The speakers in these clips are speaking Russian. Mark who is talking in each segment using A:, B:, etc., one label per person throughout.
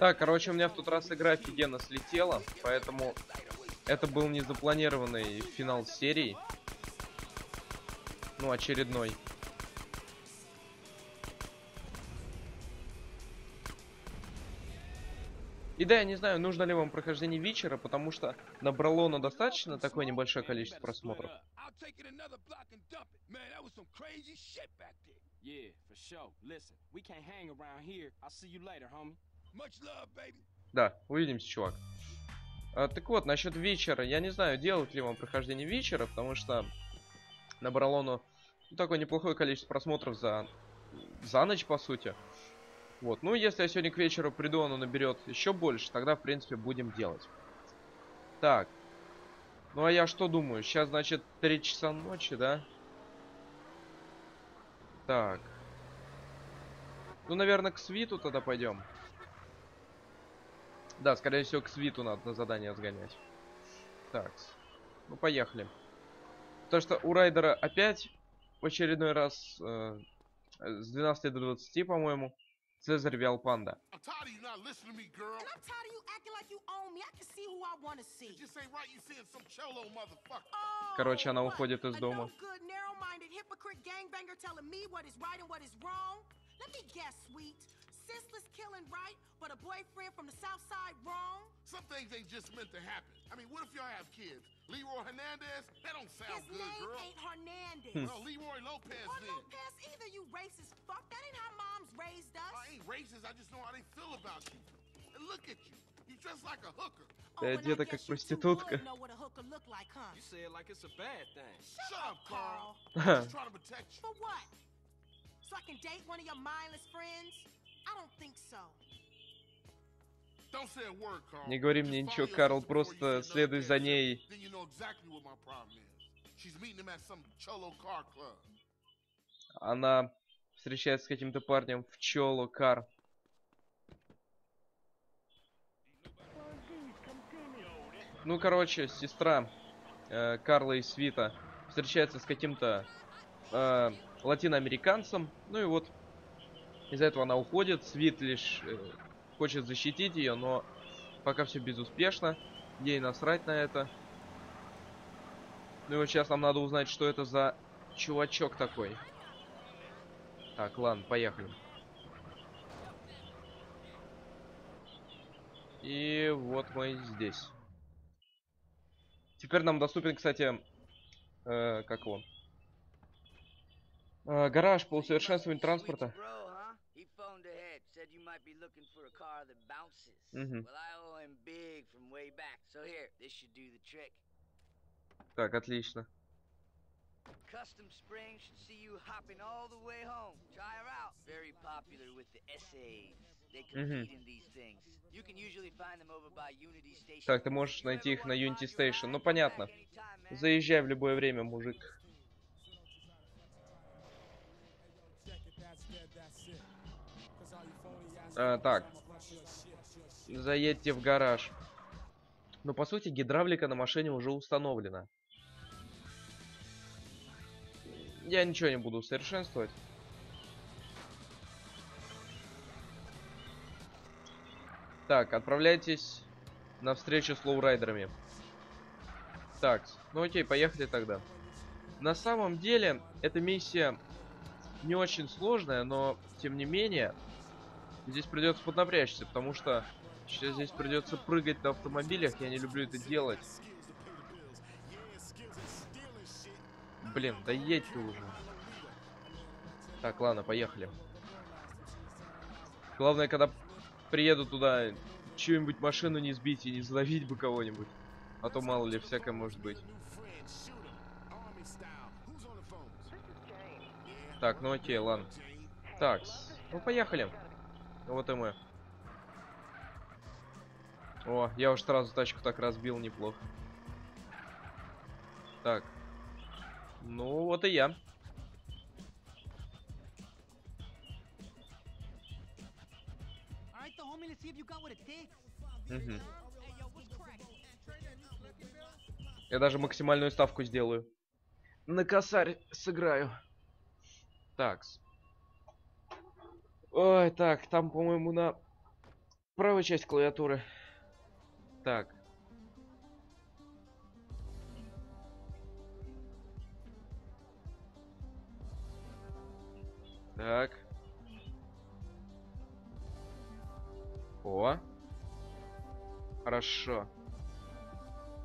A: Так, короче, у меня в тот раз игра офигенно слетела, поэтому это был незапланированный финал серии. Ну, очередной. И да, я не знаю, нужно ли вам прохождение вечера, потому что набрало оно достаточно такое небольшое количество просмотров. Да, увидимся, чувак. А, так вот, насчет вечера. Я не знаю, делать ли вам прохождение вечера, потому что набрало оно ну, такое неплохое количество просмотров за, за ночь, по сути. Вот, ну если я сегодня к вечеру приду, оно наберет еще больше, тогда, в принципе, будем делать. Так. Ну а я что думаю? Сейчас, значит, 3 часа ночи, да? Так. Ну, наверное, к свиту тогда пойдем. Да, скорее всего, к свиту надо на задание сгонять. Так. Ну, поехали. То, что у Райдера опять в очередной раз э, с 12 до 20, по-моему. Цезарь вял панда. Короче, она уходит из дома. senseless killing right, but a boyfriend from the south side wrong? Some things ain't just meant to happen. I mean, what if y'all have kids? Leroy Hernandez? That don't sound His good, girl. His name ain't Hernandez. no, Leroy Lopez or then. Lopez either, you racist fuck. That ain't how moms raised us. I ain't racist, I just know how they feel about you. And look at you. You dress like a hooker. Oh, and I guess you too know what a hooker look like, huh? You say it like it's a bad thing. Shut, Shut up, Carl. I'm just trying to protect you. For what? So I can date one of your mindless friends? Не говори мне ничего, Карл, просто следуй за ней. Она встречается с каким-то парнем в Чоло Кар. Ну, короче, сестра э, Карла и Свита встречается с каким-то э, латиноамериканцем. Ну и вот из-за этого она уходит. Свит лишь э, хочет защитить ее, но пока все безуспешно. Ей насрать на это. Ну и вот сейчас нам надо узнать, что это за чувачок такой. Так, ладно, поехали. И вот мы здесь. Теперь нам доступен, кстати, э, как его? Э, гараж по усовершенствованию транспорта. Might be looking for a car that bounces. Mm-hmm. Well, I owe him big from way back. So here, this should do the trick. Так, отлично. Custom Spring should see you hopping all the way home. Try her out. Very popular with the essays. They compete mm-hmm. in these things. You can usually find them over by Unity Station. Так, ты можешь найти их на Unity Station. Ну, понятно. Заезжай в любое время, мужик. А, так. Заедьте в гараж. Но по сути гидравлика на машине уже установлена. Я ничего не буду усовершенствовать. Так, отправляйтесь на встречу с лоурайдерами. Так, ну окей, поехали тогда. На самом деле, эта миссия не очень сложная, но тем не менее, Здесь придется поднапрячься, потому что сейчас здесь придется прыгать на автомобилях. Я не люблю это делать. Блин, да едь ты уже. Так, ладно, поехали. Главное, когда приеду туда, чью-нибудь машину не сбить и не задавить бы кого-нибудь. А то мало ли, всякое может быть. Так, ну окей, ладно. Так, ну поехали. Вот и мы. О, я уж сразу тачку так разбил, неплохо. Так. Ну, вот и я. Угу. Я даже максимальную ставку сделаю. На косарь сыграю. Такс. Ой, так, там, по-моему, на правая часть клавиатуры. Так. Так. О. Хорошо.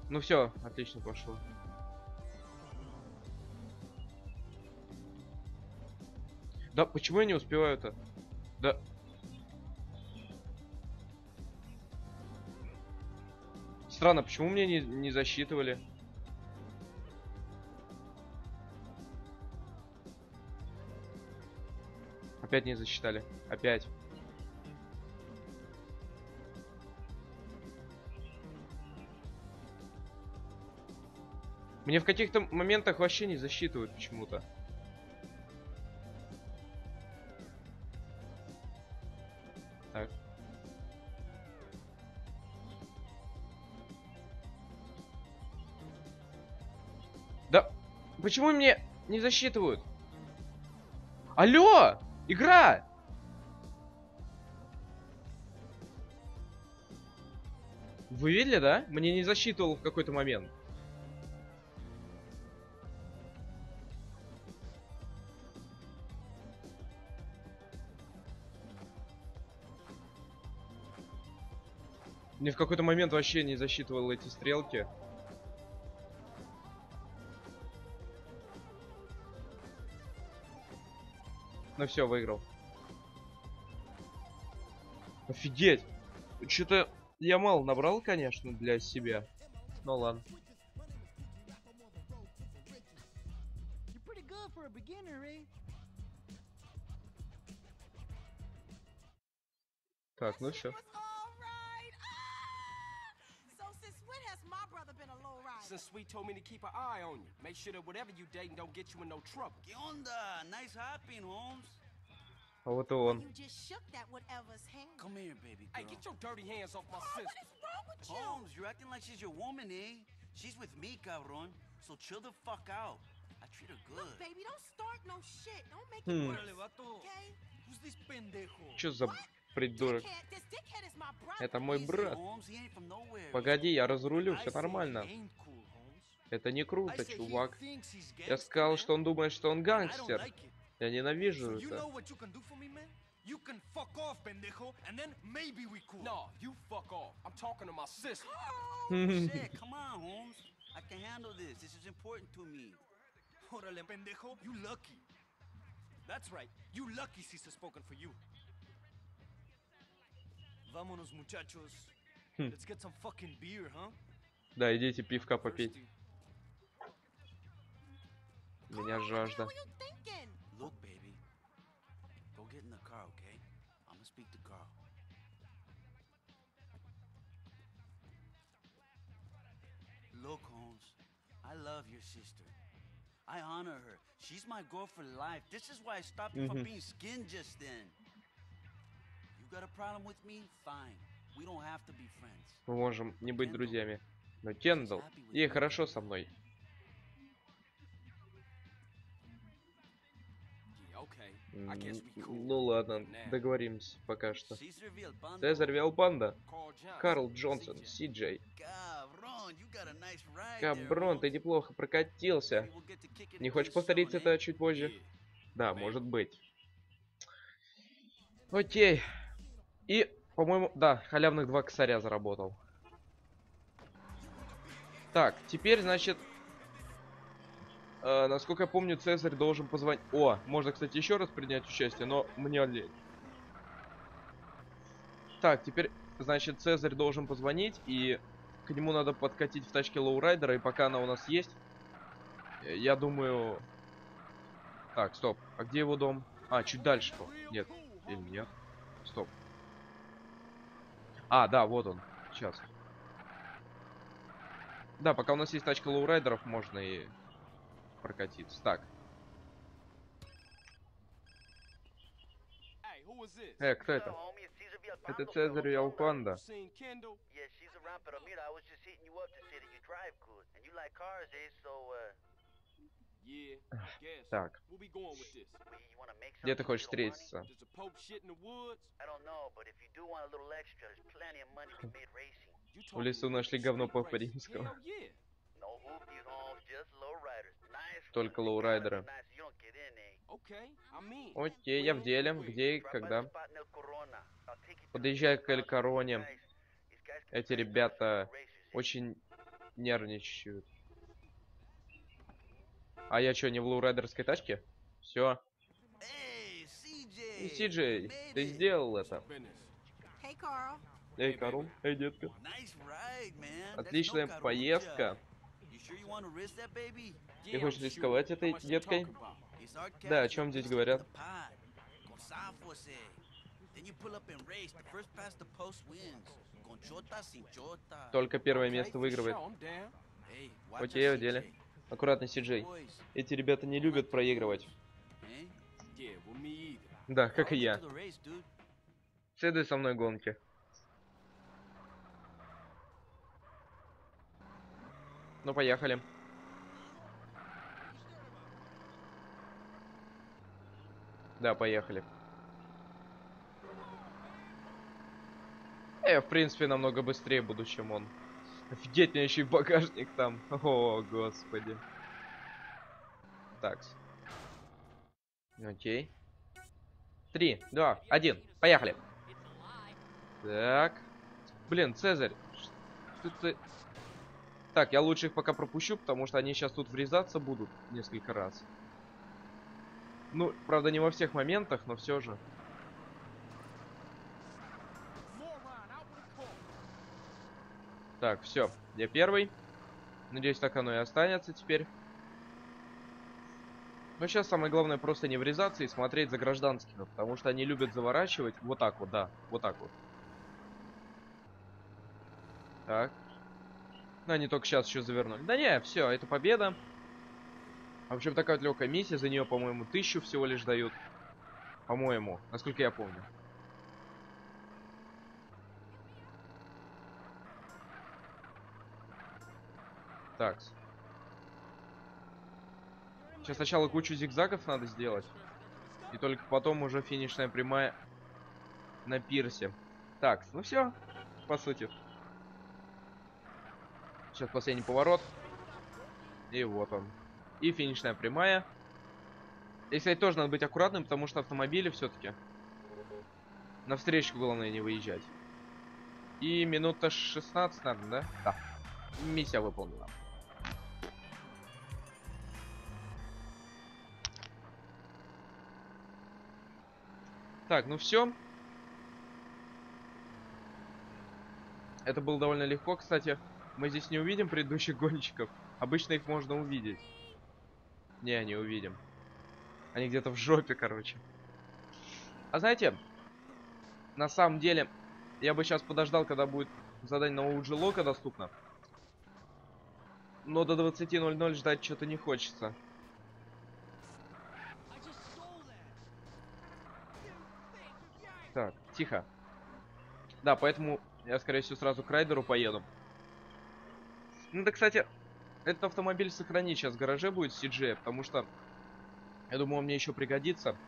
A: Ну все, отлично пошло. Да, почему я не успеваю это? Да. Странно, почему мне не, не засчитывали? Опять не засчитали. Опять. Мне в каких-то моментах вообще не засчитывают почему-то. Почему мне не засчитывают? Алло! Игра! Вы видели, да? Мне не засчитывал в какой-то момент. Мне в какой-то момент вообще не засчитывал эти стрелки. Ну все, выиграл. Офигеть! Что-то я мало набрал, конечно, для себя. Ну ладно. Так, ну все.
B: Since Sweet told me to keep an eye on you. Make sure that whatever you dating don't get you in no trouble.
C: ¿Qué onda? Nice hopping, Holmes.
A: А вот и он.
D: You just shook that whatever's hand.
C: Come here, baby girl.
B: Hey, get your dirty hands off my
D: Oh,
B: sister.
D: what is wrong with you?
C: Holmes, you're acting like she's your woman, eh? She's with me, cabron. So chill the fuck out. I treat her good.
D: Look, baby, don't start no shit. Don't make
A: Hmm.
D: it worse. Okay?
C: Who's this pendejo?
A: Чё за
D: What?
A: Придурок? Это мой брат. Погоди, я разрулю, все нормально. Это не круто, чувак. Я сказал, что он думает, что он гангстер. Я ненавижу это.
E: you can fuck off, pendejo, and then maybe we cool.
B: No, you fuck off. I'm talking to my sister.
C: Oh, shit, come on, Holmes. I can handle this. This is important to me.
E: Órale, pendejo, you lucky. That's right, you lucky Caesar spoken for you. Vámonos, muchachos.
A: Hmm.
E: Let's get some fucking beer, huh?
A: Да, идите пивка попить.
E: Thirsty.
A: Меня
D: What
A: жажда.
D: the hell are you thinking?
C: Look, baby. Go get in the car, okay? I'm gonna speak to Carl. Look, Holmes. I love your sister. I honor her. She's my girl for life. This is why I stopped you from
A: Mhm.
C: being skinned just then.
A: Мы можем не быть друзьями. Но Кендалл, ей хорошо со мной. Ну ладно, договоримся пока что. Цезарь
B: Johnson.
A: Карл Джонсон,
C: ride there,
A: Каброн, ты неплохо прокатился. Не хочешь повторить это
C: eh?
A: чуть позже? Да, может быть. Окей. И, по-моему, да, халявных два косаря заработал. Так, теперь, значит, э, насколько я помню, Цезарь должен позвонить... О, можно, кстати, еще раз принять участие, но мне лень. Так, теперь, значит, Цезарь должен позвонить, и к нему надо подкатить в тачке лоурайдера, и пока она у нас есть, э, я думаю... Так, стоп, а где его дом? А, чуть дальше. Нет, или нет? Стоп. А, да, вот он. Сейчас. Да, пока у нас есть тачка лоурайдеров, можно и прокатиться. Так, э, кто это? Это Цезарь
B: Виалпандо.
F: Yeah,
A: Так, где ты хочешь встретиться? В лесу нашли говно
B: racing?
A: Римского. Только
F: eh?
B: Mean.
A: Окей, я в деле. Где и когда? Подъезжай к Эль. Короне. Эти ребята
F: eh?
A: очень нервничают. А я что, не в лоурайдерской тачке? Все.
C: CJ.
A: Сиджей, ты сделал это. Эй, Карл, эй, детка. Отличная поездка.
B: Yeah,
A: хочешь рисковать этой деткой? Да, о чем здесь говорят?
C: eh.
A: Только первое место выигрывает. Окей, в деле. Аккуратно, Сиджей. Эти ребята не любят проигрывать. Да, как и я. Следуй со мной гонки. Ну, поехали. Да, поехали. Я, в принципе, намного быстрее буду, чем он. Офигеть, у меня еще и багажник там. О, господи. Так. Окей. Три, два, один. Поехали. Так. Блин, Цезарь. Что ты... Так, я лучше их пока пропущу, потому что они сейчас тут врезаться будут несколько раз. Ну, правда, не во всех моментах, но все же. Так, все. Я первый. Надеюсь, так оно и останется теперь. Но сейчас самое главное просто не врезаться и смотреть за гражданскими, потому что они любят заворачивать. Вот так вот, да, вот так вот. Так. Ну, они только сейчас еще завернули. Да не, все, это победа. В общем, такая вот легкая миссия, за нее, по-моему, тысячу всего лишь дают. По-моему, насколько я помню. Так. Сейчас сначала кучу зигзагов надо сделать. И только потом уже финишная прямая на пирсе. Так, ну все, по сути. Сейчас последний поворот. И вот он. И финишная прямая. И, кстати, тоже надо быть аккуратным, потому что автомобили все-таки. На встречку главное не выезжать. И минута 16, наверное, да? Да. Миссия выполнена. Так, ну все. Это было довольно легко, кстати. Мы здесь не увидим предыдущих гонщиков. Обычно их можно увидеть. Не, не увидим. Они где-то в жопе, короче. А знаете, на самом деле, я бы сейчас подождал, когда будет задание на OG Лока доступно. Но до 20.00 ждать что-то не хочется. Так, тихо. Да, поэтому я, скорее всего, сразу к райдеру поеду. Ну да, кстати, этот автомобиль сохранить сейчас в гараже будет CJ, потому что я думаю, он мне еще пригодится.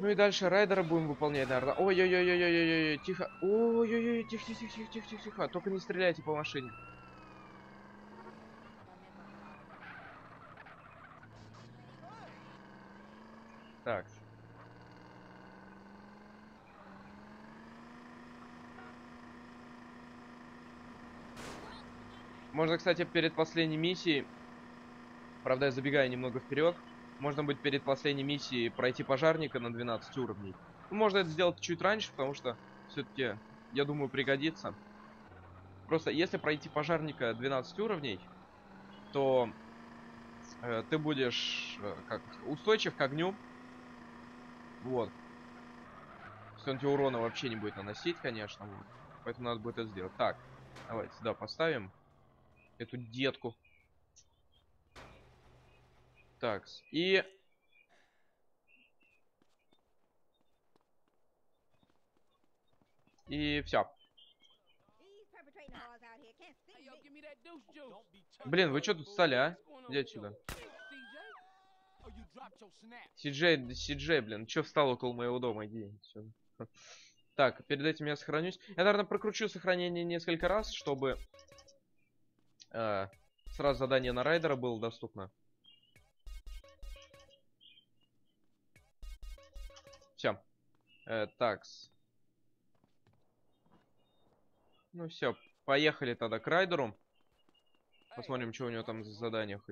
A: Ну и дальше райдера будем выполнять, наверное. Ой-ой-ой-ой-ой-ой, тихо. Ой-ой-ой, тихо-тихо-тихо-тихо-тихо. Только не стреляйте по машине. Так. Можно, кстати, перед последней миссией, правда, я забегаю немного вперед, можно будет перед последней миссией пройти пожарника на 12 уровней. Ну, можно это сделать чуть раньше, потому что все-таки, я думаю, пригодится. Просто если пройти пожарника 12 уровней, то э, ты будешь э, как устойчив к огню. Вот. Есть он тебе урона вообще не будет наносить, конечно. Вот. Поэтому надо будет это сделать. Так, давайте сюда поставим эту детку. Так, и... И все. Блин, вы что тут стали, а? Иди отсюда. Сиджей, Сиджей, блин, чё встал около моего дома? Иди отсюда. Так, перед этим я сохранюсь. Я, наверное, прокручу сохранение несколько раз, чтобы э, сразу задание на райдера было доступно. Все. Э, такс. Ну все, поехали тогда к райдеру. Посмотрим, что у него там за задание.